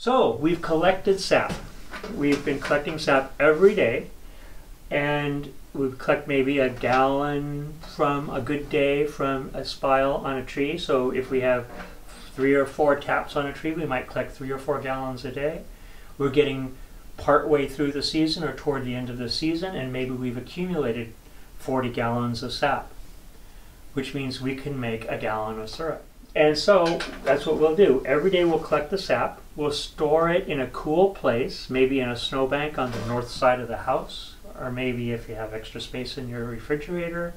So we've collected sap. We've been collecting sap every day and we've collect maybe a gallon from a good day from a spile on a tree. So if we have three or four taps on a tree, we might collect three or four gallons a day. We're getting part way through the season or toward the end of the season and maybe we've accumulated 40 gallons of sap, which means we can make a gallon of syrup. And so that's what we'll do. Every day we'll collect the sap. We'll store it in a cool place, maybe in a snowbank on the north side of the house, or maybe if you have extra space in your refrigerator.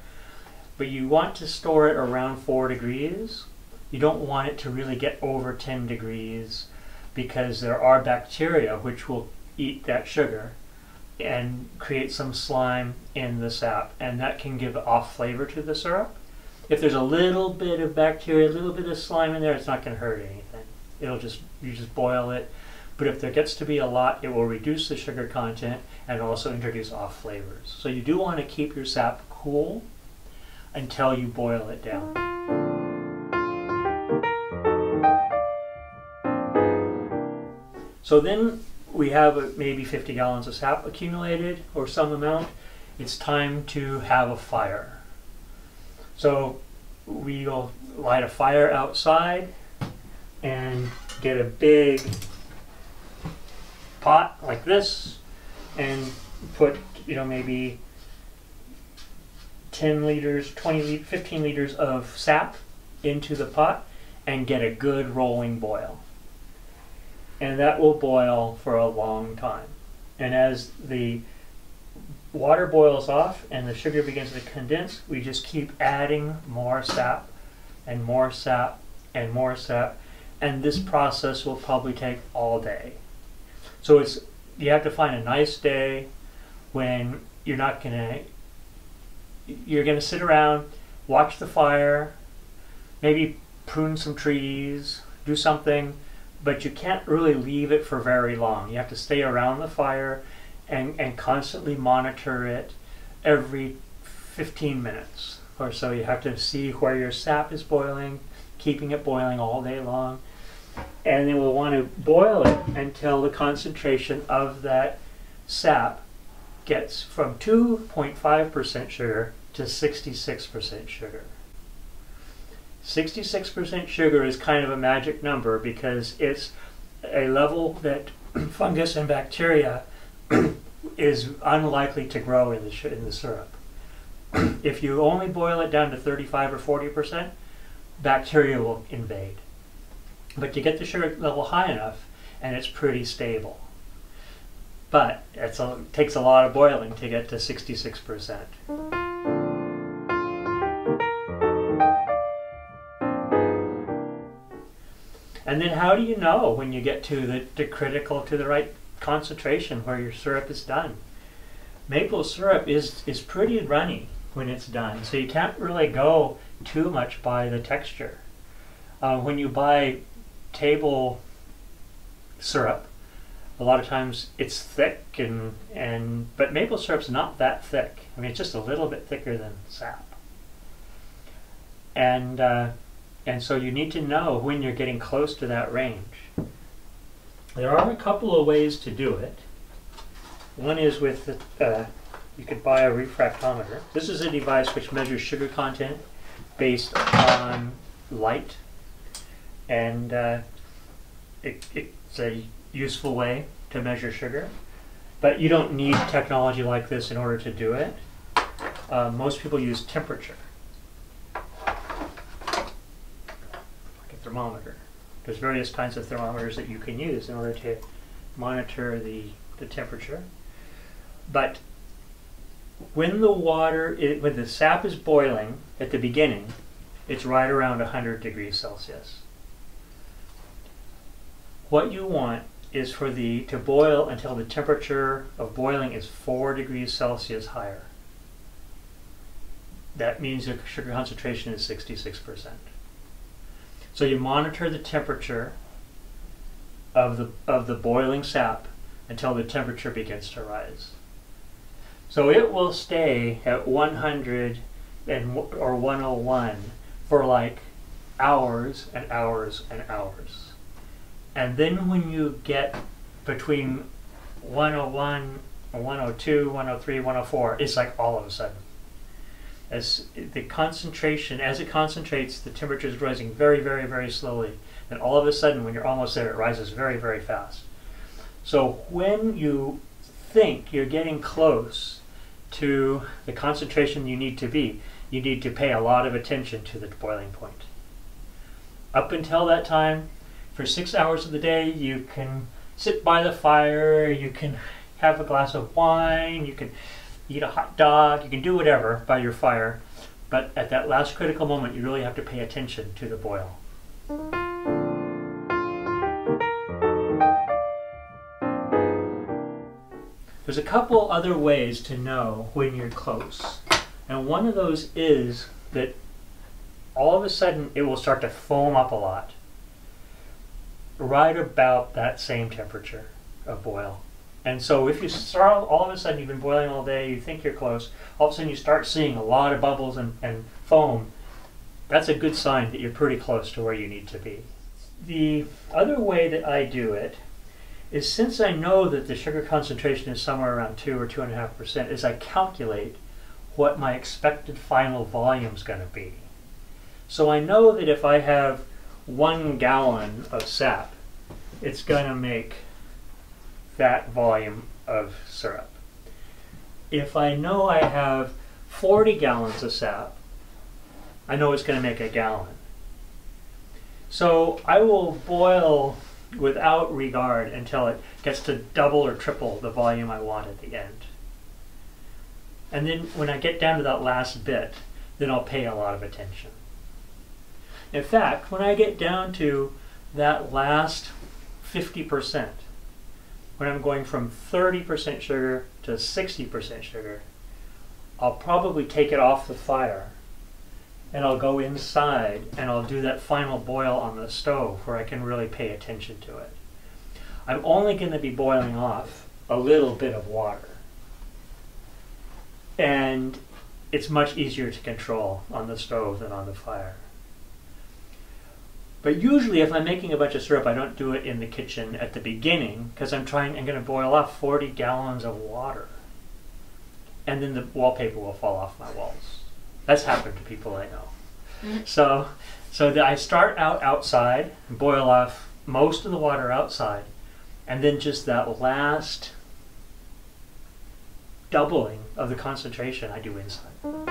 But you want to store it around 4 degrees. You don't want it to really get over 10 degrees because there are bacteria which will eat that sugar and create some slime in the sap, and that can give off flavor to the syrup if there's a little bit of bacteria, a little bit of slime in there, it's not going to hurt anything. It'll just, you just boil it. But if there gets to be a lot, it will reduce the sugar content and also introduce off flavors. So you do want to keep your sap cool until you boil it down. So then we have maybe 50 gallons of sap accumulated or some amount. It's time to have a fire. So we'll light a fire outside and get a big pot like this and put, you know, maybe 10 liters, 20, 15 liters of sap into the pot and get a good rolling boil. And that will boil for a long time. And as the water boils off and the sugar begins to condense, we just keep adding more sap and more sap and more sap. And this process will probably take all day. So it's you have to find a nice day when you're not gonna you're gonna sit around, watch the fire, maybe prune some trees, do something, but you can't really leave it for very long. You have to stay around the fire and, and constantly monitor it every 15 minutes or so. You have to see where your sap is boiling, keeping it boiling all day long. And then we'll want to boil it until the concentration of that sap gets from 2.5% sugar to 66% sugar. 66% sugar is kind of a magic number because it's a level that fungus and bacteria is unlikely to grow in the, in the syrup. if you only boil it down to 35 or 40 percent, bacteria will invade. But you get the sugar level high enough, and it's pretty stable. But it takes a lot of boiling to get to 66 percent. And then how do you know when you get to the, the critical, to the right concentration where your syrup is done. Maple syrup is, is pretty runny when it's done, so you can't really go too much by the texture. Uh, when you buy table syrup, a lot of times it's thick and, and but maple syrup's not that thick. I mean, it's just a little bit thicker than sap. And, uh, and so you need to know when you're getting close to that range. There are a couple of ways to do it. One is with, uh, you could buy a refractometer. This is a device which measures sugar content based on light. And uh, it, it's a useful way to measure sugar. But you don't need technology like this in order to do it. Uh, most people use temperature. Like a thermometer. There's various kinds of thermometers that you can use in order to monitor the, the temperature. But when the water, it, when the sap is boiling at the beginning, it's right around 100 degrees Celsius. What you want is for the to boil until the temperature of boiling is 4 degrees Celsius higher. That means the sugar concentration is 66%. So you monitor the temperature of the, of the boiling sap until the temperature begins to rise. So it will stay at 100 and, or 101 for like hours and hours and hours. And then when you get between 101, 102, 103, 104, it's like all of a sudden. As the concentration, as it concentrates, the temperature is rising very, very, very slowly. And all of a sudden, when you're almost there, it rises very, very fast. So when you think you're getting close to the concentration you need to be, you need to pay a lot of attention to the boiling point. Up until that time, for six hours of the day, you can sit by the fire, you can have a glass of wine, you can eat a hot dog, you can do whatever by your fire. But at that last critical moment, you really have to pay attention to the boil. There's a couple other ways to know when you're close. And one of those is that all of a sudden it will start to foam up a lot right about that same temperature of boil. And so if you start all of a sudden you've been boiling all day, you think you're close, all of a sudden you start seeing a lot of bubbles and, and foam, that's a good sign that you're pretty close to where you need to be. The other way that I do it is since I know that the sugar concentration is somewhere around two or two and a half percent, is I calculate what my expected final volume is going to be. So I know that if I have one gallon of sap, it's going to make that volume of syrup. If I know I have 40 gallons of sap, I know it's going to make a gallon. So I will boil without regard until it gets to double or triple the volume I want at the end. And then when I get down to that last bit, then I'll pay a lot of attention. In fact, when I get down to that last 50%, when I'm going from 30% sugar to 60% sugar, I'll probably take it off the fire and I'll go inside and I'll do that final boil on the stove where I can really pay attention to it. I'm only going to be boiling off a little bit of water. And it's much easier to control on the stove than on the fire. But usually if I'm making a bunch of syrup, I don't do it in the kitchen at the beginning because I'm trying, I'm going to boil off 40 gallons of water. And then the wallpaper will fall off my walls. That's happened to people I know. Mm-hmm. So, so that I start out outside, and boil off most of the water outside, and then just that last doubling of the concentration I do inside.